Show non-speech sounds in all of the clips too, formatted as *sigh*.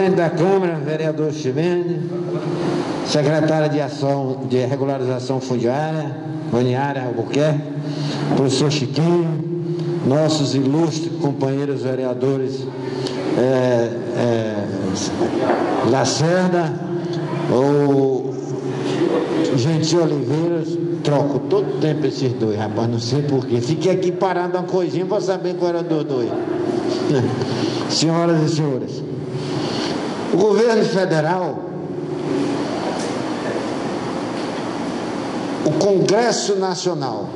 Presidente da Câmara, vereador Chimene, secretária de Ação de Regularização Fundiária, Vaniária Albuquerque, professor Chiquinho, nossos ilustres companheiros vereadores é, é, Lacerda, o Gentil Oliveira, troco todo tempo esses dois, rapaz, não sei porquê. Fiquei aqui parado uma coisinha para saber qual era dos dois. *laughs* Senhoras e senhores, o governo federal, o Congresso Nacional,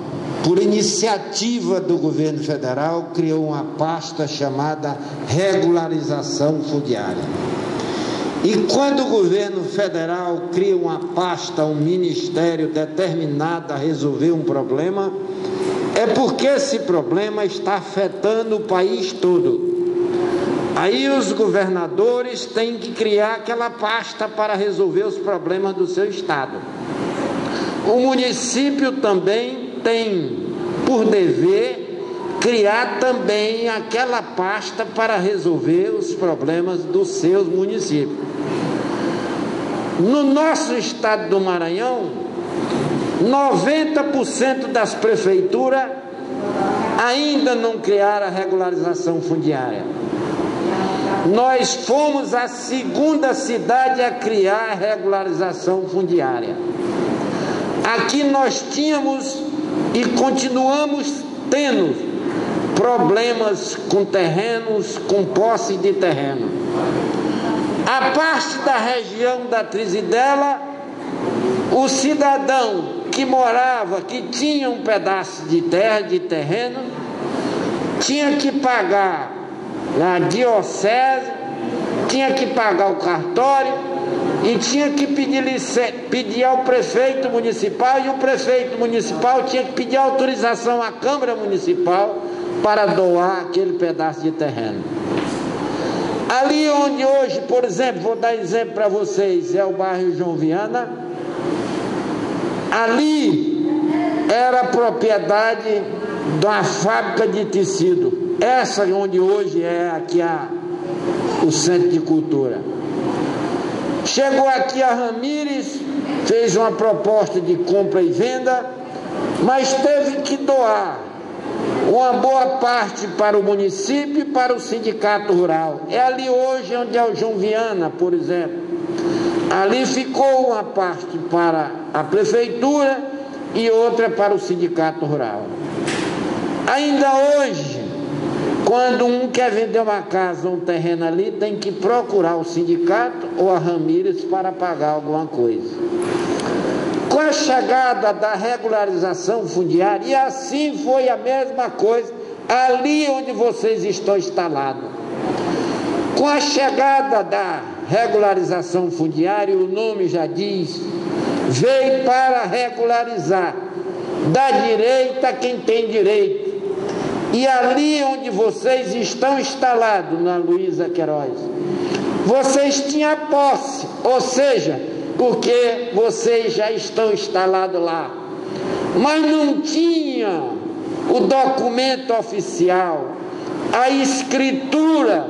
por iniciativa do governo federal, criou uma pasta chamada regularização fundiária. E quando o governo federal cria uma pasta, um ministério determinado a resolver um problema, é porque esse problema está afetando o país todo. Aí os governadores têm que criar aquela pasta para resolver os problemas do seu estado. O município também tem por dever criar também aquela pasta para resolver os problemas dos seus municípios. No nosso estado do Maranhão, 90% das prefeituras ainda não criaram a regularização fundiária. Nós fomos a segunda cidade a criar regularização fundiária. Aqui nós tínhamos e continuamos tendo problemas com terrenos, com posse de terreno. A parte da região da Trizidela, o cidadão que morava, que tinha um pedaço de terra, de terreno, tinha que pagar na diocese, tinha que pagar o cartório e tinha que pedir, pedir ao prefeito municipal e o prefeito municipal tinha que pedir autorização à Câmara Municipal para doar aquele pedaço de terreno. Ali onde hoje, por exemplo, vou dar exemplo para vocês, é o bairro João Viana. Ali era propriedade da fábrica de tecido. Essa onde hoje é aqui a, o centro de cultura. Chegou aqui a Ramires, fez uma proposta de compra e venda, mas teve que doar uma boa parte para o município e para o sindicato rural. É ali hoje onde é o João Viana, por exemplo. Ali ficou uma parte para a prefeitura e outra para o sindicato rural. Ainda hoje, quando um quer vender uma casa ou um terreno ali, tem que procurar o sindicato ou a Ramírez para pagar alguma coisa. Com a chegada da regularização fundiária, e assim foi a mesma coisa ali onde vocês estão instalados. Com a chegada da regularização fundiária, o nome já diz, veio para regularizar, da direita quem tem direito. E ali onde vocês estão instalados, na Luísa Queiroz, vocês tinham posse, ou seja, porque vocês já estão instalados lá. Mas não tinha o documento oficial, a escritura,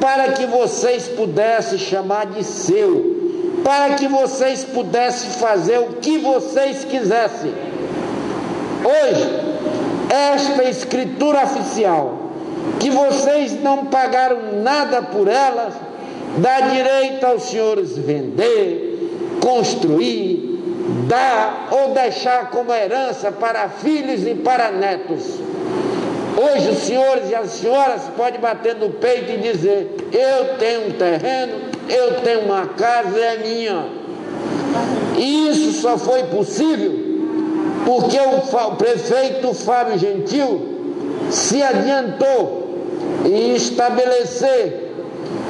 para que vocês pudessem chamar de seu, para que vocês pudessem fazer o que vocês quisessem. Hoje, esta escritura oficial, que vocês não pagaram nada por ela, dá direito aos senhores vender, construir, dar ou deixar como herança para filhos e para netos. Hoje os senhores e as senhoras podem bater no peito e dizer: Eu tenho um terreno, eu tenho uma casa, é minha. E isso só foi possível porque o prefeito Fábio Gentil se adiantou em estabelecer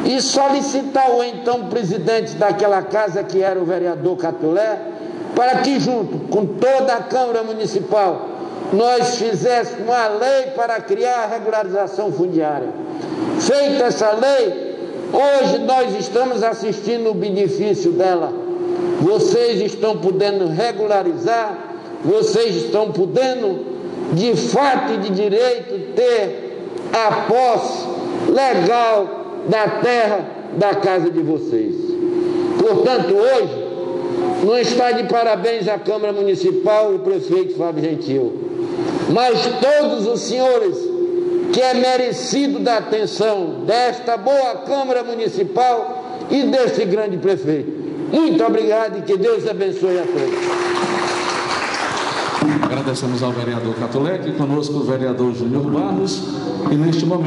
e solicitar o então presidente daquela casa, que era o vereador Catulé, para que, junto com toda a Câmara Municipal, nós fizéssemos uma lei para criar a regularização fundiária. Feita essa lei, hoje nós estamos assistindo o benefício dela. Vocês estão podendo regularizar, vocês estão podendo, de fato e de direito, ter a posse legal da terra da casa de vocês. Portanto, hoje, não está de parabéns à Câmara Municipal, o prefeito Fábio Gentil, mas todos os senhores que é merecido da atenção desta boa Câmara Municipal e deste grande prefeito. Muito obrigado e que Deus abençoe a todos. Agradecemos ao vereador Catolec, conosco o vereador Júnior Barros, e neste momento.